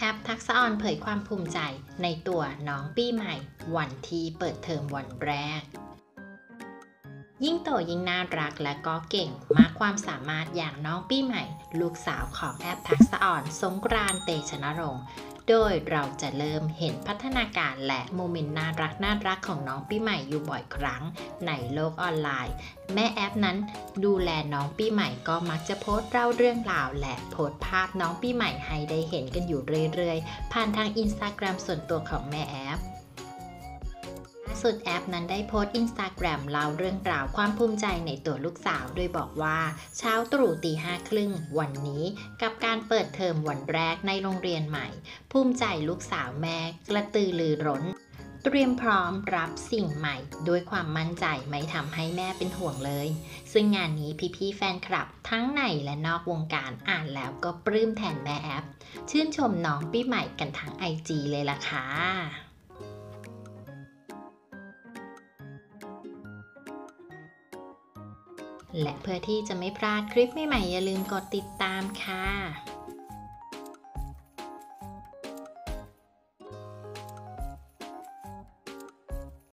แอปทักษะออนเผยความภูมิใจในตัวน้องปีใหม่ วันที่เปิดเทอมวันแรก ยิ่งโตยิ่งน่ารักและก็เก่งมากความสามารถอย่างน้องปีใหม่ ลูกสาวของแอฟ ทักษอร สงกรานต์เตชะณรงค์ โดยเราจะเริ่มเห็นพัฒนาการและโมเมนต์น่ารักน่ารักของน้องปีใหม่อยู่บ่อยครั้งในโลกออนไลน์ แม่แอฟนั้นดูแลน้องปีใหม่ก็มักจะโพสต์เล่าเรื่องราวและโพสต์ภาพน้องปีใหม่ให้ได้เห็นกันอยู่เรื่อยๆ ผ่านทางอินสตาแกรมส่วนตัวของแม่แอฟ สุดแอฟนั้นได้โพสต์อินสตาแกรมเล่าเรื่องราวความภูมิใจในตัวลูกสาวโดยบอกว่า เช้าตรู่ตีห้าครึ่งวันนี้กับการเปิดเทอมวันแรกในโรงเรียนใหม่ ภูมิใจลูกสาวแม่กระตือรือร้นเตรียมพร้อมรับสิ่งใหม่ด้วยความมั่นใจไม่ทำให้แม่เป็นห่วงเลย ซึ่งงานนี้พี่ๆแฟนคลับ ทั้งในและนอกวงการอ่านแล้วก็ปลื้มแทนแม่แอฟ ชื่นชมน้องปีใหม่กันทั้งไอจีเลยล่ะค่ะ และเพื่อที่จะไม่พลาดคลิปใหม่ๆอย่าลืมกดติดตามค่ะ